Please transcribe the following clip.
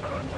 Come on.